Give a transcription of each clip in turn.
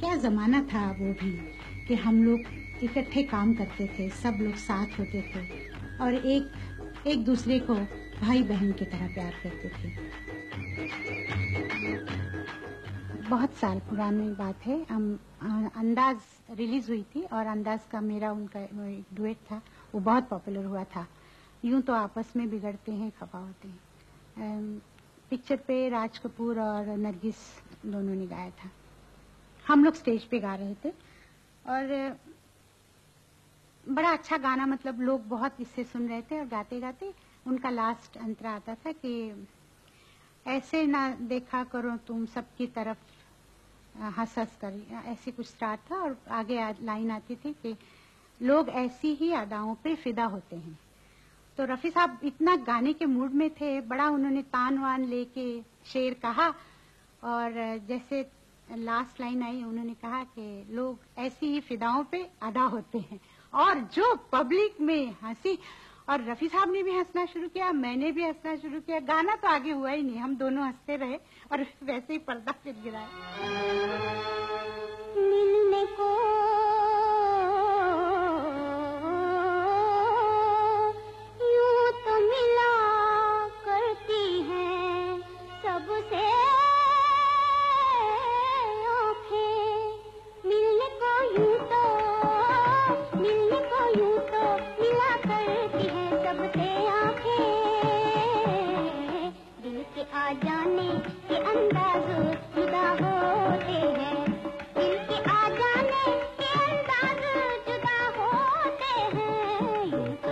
क्या जमाना था वो भी कि हम लोग इकट्ठे काम करते थे, सब लोग साथ होते थे और एक एक दूसरे को भाई बहन की तरह प्यार करते थे। बहुत साल पुरानी बात है। हम अंदाज रिलीज़ हुई थी और अंदाज का मेरा उनका एक डुएट था। वो बहुत पॉपुलर हुआ था। यूँ तो आपस में बिगड़ते हैं, खफा होते हैं। पिक्चर पे राज कपूर और नरगिस दोनों ने गाया था। हम लोग स्टेज पे गा रहे थे। और, बड़ा अच्छा गाना मतलब लोग बहुत इससे सुन रहे थे और गाते गाते उनका लास्ट अंतरा आता था कि, ऐसे ना देखा करो तुम सबकी तरफ़ हंस हंस कर। ऐसे कुछ स्टार्ट था और आगे लाइन आती थी कि लोग ऐसी ही अदाओं पे फिदा होते हैं। तो रफी साहब इतना गाने के मूड में थे, बड़ा उन्होंने तान वान लेके शेर कहा और जैसे लास्ट लाइन आई, उन्होंने कहा कि लोग ऐसी ही फिदाओं पे अदा होते हैं और जो पब्लिक में हँसी, और रफी साहब ने भी हंसना शुरू किया, मैंने भी हंसना शुरू किया। गाना तो आगे हुआ ही नहीं, हम दोनों हँसते रहे और वैसे ही पर्दा फिर गिराया। मिलने को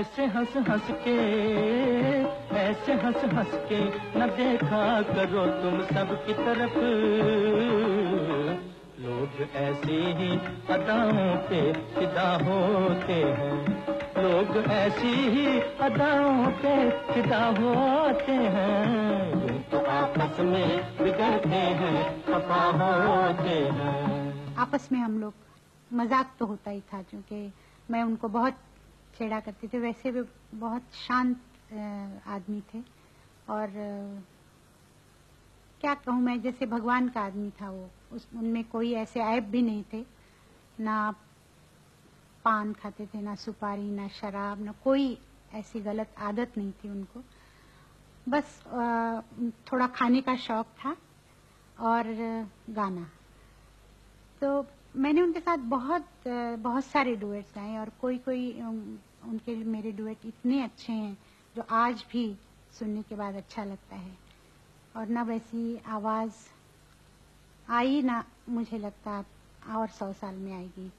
ऐसे हंस हंस के, ऐसे हंस हंस के न देखा करो तुम सब की तरफ़। लोग ऐसे ही अदाओं पे फिदा होते हैं। लोग ऐसी ही अदाओं पे फिदा होते हैं। तो आपस में बिगड़ते हैं, खफा होते हैं। आपस में हम लोग मज़ाक तो होता ही था, क्योंकि मैं उनको बहुत छेड़ा करते थे। वैसे भी बहुत शांत आदमी थे। और क्या कहूँ मैं, जैसे भगवान का आदमी था वो। उस, उनमें कोई ऐसे ऐप भी नहीं थे। ना पान खाते थे, ना सुपारी, ना शराब, ना कोई ऐसी गलत आदत नहीं थी उनको। बस थोड़ा खाने का शौक था और गाना। तो मैंने उनके साथ बहुत बहुत सारे डुएट्स गाए और कोई कोई उनके मेरे डुएट इतने अच्छे हैं, जो आज भी सुनने के बाद अच्छा लगता है। और ना वैसी आवाज़ आई, ना मुझे लगता और सौ साल में आएगी।